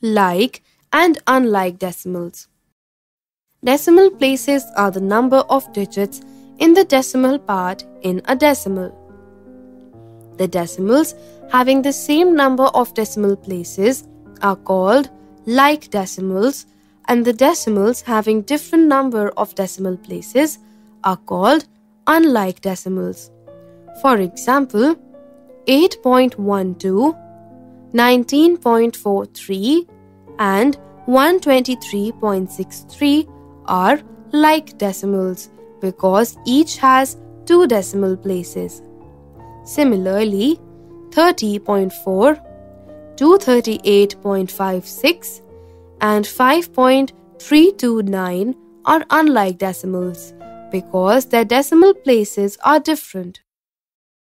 like, and unlike decimals. Decimal places are the number of digits in the decimal part in a decimal. The decimals having the same number of decimal places are called like decimals and the decimals having different number of decimal places are called unlike decimals. For example, 8.12, 19.43 and 123.63 are like decimals because each has two decimal places. Similarly, 30.4, 238.56 and 5.329 are unlike decimals because their decimal places are different.